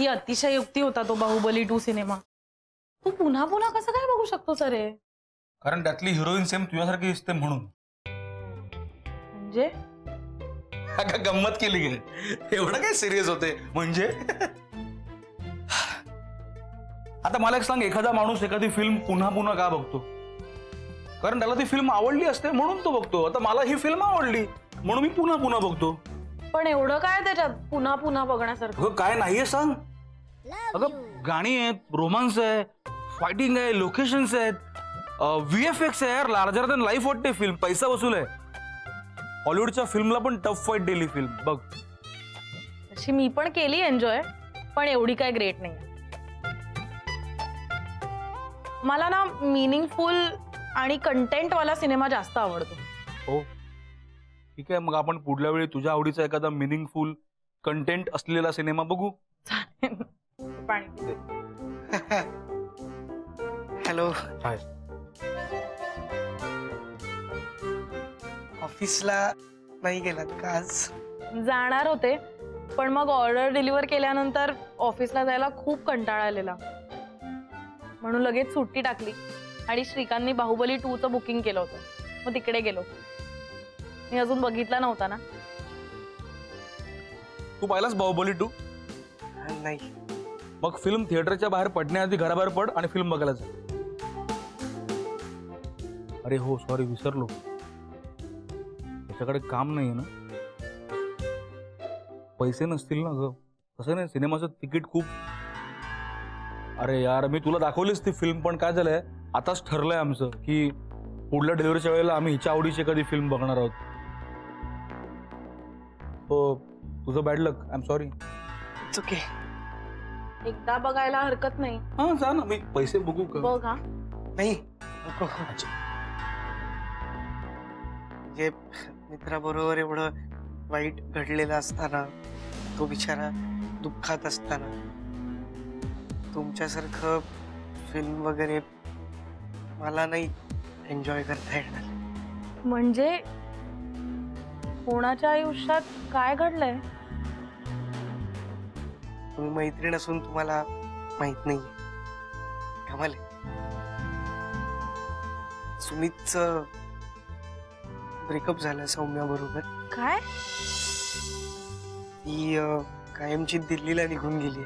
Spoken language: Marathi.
ही अतिशयोक्ती होता तो बाहुबली टू सिनेमा तू पुन्हा पुन्हा कसं काय बघू शकतो सर हे कारण त्यातली हिरोईन सेम तुझ्यासारखी दिसते म्हणून. म्हणजे? गंमत केली गे. एवढं काय सिरियस होते? म्हणजे? आता मला एक सांग एखादा माणूस एखादी फिल्म पुन्हा पुन्हा का बघतो? कारण त्याला ती फिल्म आवडली असते म्हणून तो बघतो. आता मला ही फिल्म आवडली म्हणून मी पुन्हा पुन्हा बघतो. पण एवढं काय त्याच्यात? पुन्हा पुन्हा बघण्यासारखं? काय नाहीये सांग. अगं गाणी आहेत रोमांस आहे फायटिंग आहे लोकेशन्स आहेत. व्ही एफ एक्स आहे यार लार्जर दॅन लाईफ वाटते फिल्म पैसा वसूल आहे. हॉलिवूडच्या फिल्मला पण टफ फाईट दिली फिल्म बघ. अशी मी पण केली एन्जॉय पण एवढी काय ग्रेट नाही मला ना मिनिंगफुल आणि कंटेंट वाला सिनेमा जास्त आवडतो. हो. ठीक आहे मग आपण पुढल्या वेळी तुझ्या आवडीचा एखादा मिनिंगफुल कंटेंट असलेला सिनेमा बघू. चालेल. पाणी. हॅलो. हाय. ऑफिसला नाही गेलात का आज? जाणार होते पण मग ऑर्डर डिलिव्हर केल्यानंतर ऑफिसला जायला खूप कंटाळा आलेला. म्हणून लगेच सुट्टी टाकली आणि श्रीकांतनी बाहुबली टू चं बुकिंग केलं होतं. मग तिकडे गेलो. मी अजून बघितला नव्हता ना. तू पाहिलास बाहुबली टू? नाही. मग फिल्म थिएटरच्या बाहेर पडण्याआधी घराबाहेर पड आणि फिल्म बघायला जा. अरे हो सॉरी विसरलो. त्याच्याकडे काम नाहीये ना? पैसे नसतील ना ग? तसं नाही सिनेमाचं तिकीट खूप. अरे यार मी तुला दाखवलीच ती फिल्म पण काय झालंय? आताच ठरलंय आमचं की पुढल्या डिलिव्हरीच्या वेळेला आम्ही हिच्या आवडीची एखादी फिल्म बघणार आहोत. हो तुझं bad luck I am sorry it's okay एकदा बघायला हरकत नाही. हा जा ना मी पैसे बघू का? बघ हा. नाही. नको म्हणजे मित्राबरोबर एवढं वाईट घडलेलं असताना तो बिचारा दुःखात असताना तुमच्यासारखं फिल्म वगैरे मला नाही एन्जॉय करता येणार. म्हणजे कोणाच्या आयुष्यात काय घडलंय? तुम्ही मैत्रीण असून तुम्हाला माहित नाही कमाल सुमितच ब्रेकअप झालं सौम्या बरोबर. काय? ती अं, कायमची दिल्लीला निघून गेली